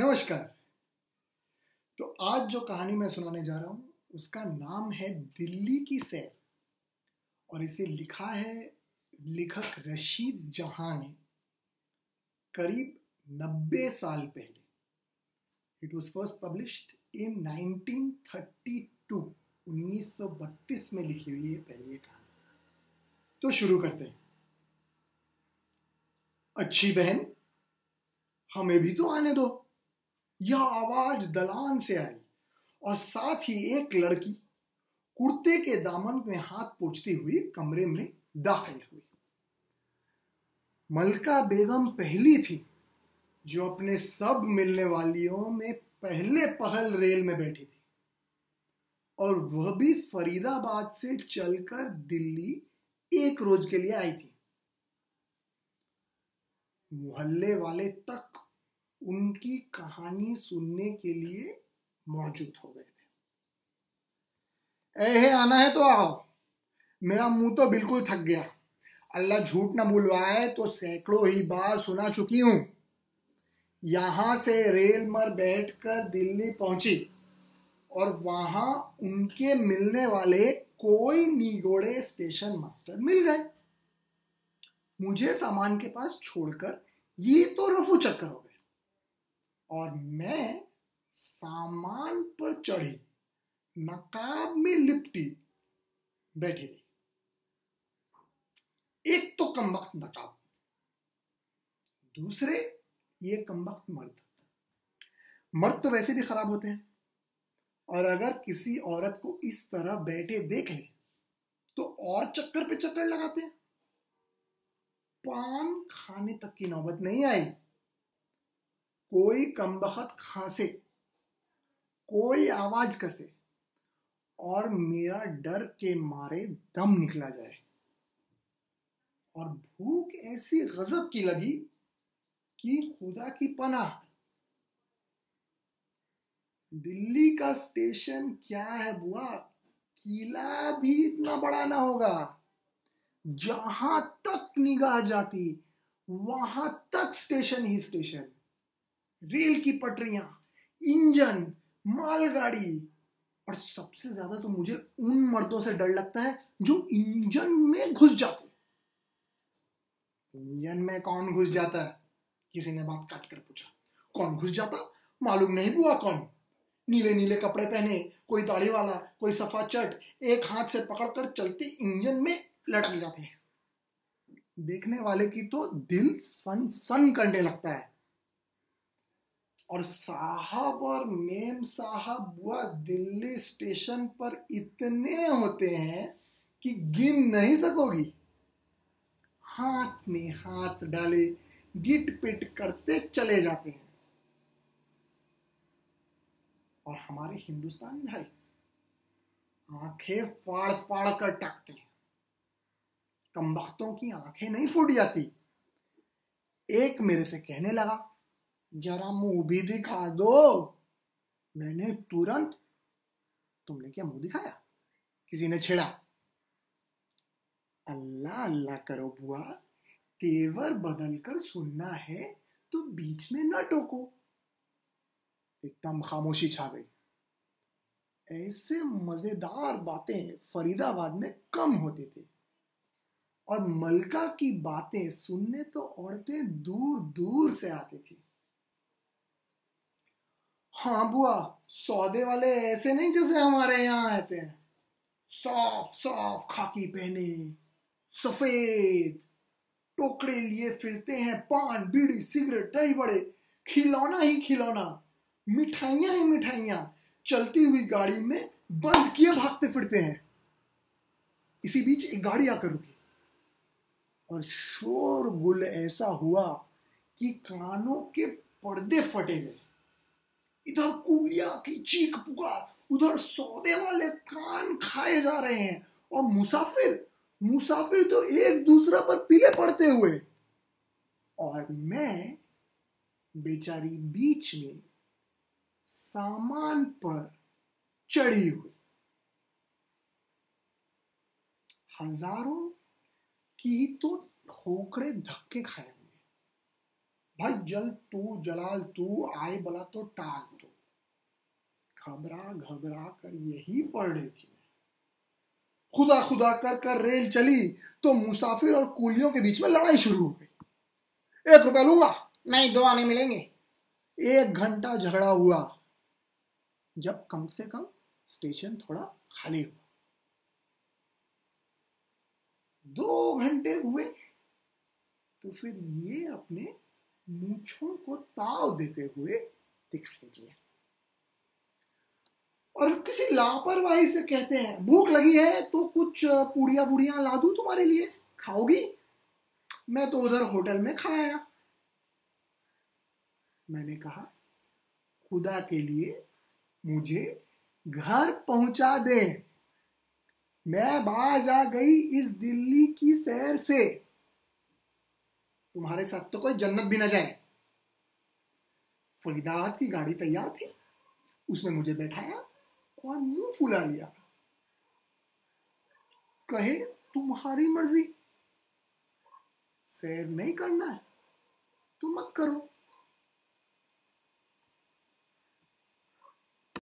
नमस्कार। तो आज जो कहानी मैं सुनाने जा रहा हूँ, उसका नाम है दिल्ली की सैर। और इसे लिखा है लेखक रशीद जहाँ ने, करीब नब्बे साल पहले। It was first published in 1932 1932 में लिखी हुई है पहली कहानी। तो शुरू करते हैं। अच्छी बहन, हमें भी तो आने दो। यह आवाज़ दलान से आई और साथ ही एक लड़की कुर्ते के दामन में हाथ पोछती हुई कमरे में दाखिल हुई। मलका बेगम पहली थी जो अपने सब मिलने वालियों में पहले पहल रेल में बैठी थी और वह भी फरीदाबाद से चलकर दिल्ली एक रोज के लिए आई थी। मोहल्ले वाले तक उनकी कहानी सुनने के लिए मौजूद हो गए थे। एहे आना है तो आओ। मेरा मुँह तो बिल्कुल थक गया। अल्लाह झूठ ना बुलवाए तो सैकड़ों ही बार सुना चुकी हूँ। यहाँ से रेल मर बैठकर दिल्ली पहुँची और वहाँ उनके मिलने वाले कोई निगोड़े स्टेशन मास्टर मिल गए। मुझे सामान के पास छोड़कर ये तो रफू चक्कर हो गए। और मैं सामान पर चढ़ी, नकाब में लिपटी, बैठी रही। एक तो कम वक्त नकाब, दूसरे ये कम वक्त मर्द। मर्द तो वैसे भी खराब होते हैं। और अगर किसी औरत को इस तरह बैठे देख ले तो और चक्कर पे चक्कर लगाते हैं। पान खाने तक की नौबत नहीं आई। कोई कमबख्त खांसे, कोई आवाज़ कसे, और मेरा डर के मारे दम निकला जाए। और भूख ऐसी गजब की लगी कि खुदा की पनाह। दिल्ली का स्टेशन क्या है बुआ? किला भी इतना बड़ा ना होगा। जहाँ तक निगाह जाती, वहाँ तक स्टेशन ही स्टेशन। रेल की पटरियाँ, इंजन, मालगाड़ी। और सबसे ज़्यादा तो मुझे उन मर्दों से डर लगता है जो इंजन में घुस जाते इंजन में कौन घुस जाता है? किसी ने बात काट कर पूछा। कौन घुस जाता? मालूम नहीं हुआ कौन। नीले नीले कपड़े पहने, कोई दाढ़ी वाला, कोई सफ़ा चट, एक हाथ से पकड़कर चलते इंजन में लटक जाते हैं। देखने वाले की तो दिल सन सन करने लगता है। और साहब और मेम साहब वह दिल्ली स्टेशन पर इतने होते हैं कि गिन नहीं सकोगी। हाथ में हाथ डाले गिट पिट करते चले जाते हैं। और हमारे हिंदुस्तान भाई, आँखें फाड़ फाड़ कर टकते हैं। कम की आँखें नहीं फूट जाती। एक मेरे से कहने लगा जरा मुँह भी दिखा दो। मैंने तुरंत तुमने क्या मुँह दिखाया? किसी ने छेड़ा? अल्लाह अल्लाह करो बुआ, तेवर बदल कर सुनना है तो बीच में न टोको। एकदम खामोशी छा गई। ऐसे मज़ेदार बातें फरीदाबाद में कम होती थी। और मलका की बातें सुनने तो औरतें दूर दूर से आती थी। हाँ बुआ, सौदे वाले ऐसे नहीं जैसे हमारे यहाँ आते हैं। सॉफ सॉफ खाकी पहने, सफ़ेद, टोकरे लिए फिरते हैं पान, बीड़ी, सिगरेट, दही बड़े, खिलौना ही खिलौना, मिठाइयाँ ही मिठाइयाँ, चलती हुई गाड़ी में बंद किए भागते फिरते हैं। इसी बीच एक गाड़ी आकर रुकी। और शोर गुल ऐसा हुआ कि कानों के पर्दे फटे गए। इधर कुलिया की चीख पुकार, उधर सौदे वाले कान खाए जा रहे हैं। और मुसाफिर मुसाफिर तो एक दूसरे पर पीले पड़ते हुए। और मैं, बेचारी बीच में सामान पर चढ़ी हुई। हज़ारों की तो ठोकरे धक्के खाए। भाई जल तू जलाल तू आए बला तो टाल तू। घबरा घबरा कर यही पढ़ रही थी खुदा खुदा कर कर रेल चली तो मुसाफिर और कूलियों के बीच में लड़ाई शुरू हो गई। एक रुपया लूँगा? नहीं दो आने मिलेंगे। एक घंटा झगड़ा हुआ। जब कम से कम स्टेशन थोड़ा खाली हुआ। दो घंटे हुए तो फिर ये अपने मूछों को ताव देते हुए दिखाई दिए और किसी लापरवाही से कहते हैं, भूख लगी है तो कुछ पूड़िया बुड़िया ला दू तुम्हारे लिए? खाओगी? मैं तो उधर होटल में खाया मैंने कहा, खुदा के लिए मुझे घर पहुँचा दे। मैं बाज आ गई इस दिल्ली की सैर से। तुम्हारे साथ तो कोई जन्नत भी ना जाए। फरीदाबाद की गाड़ी तैयार थी। उसने मुझे बैठाया और मुँह फुला लिया। कहे, तुम्हारी मर्ज़ी। सैर नहीं करना है। तुम मत करो।